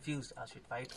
confused as we fight.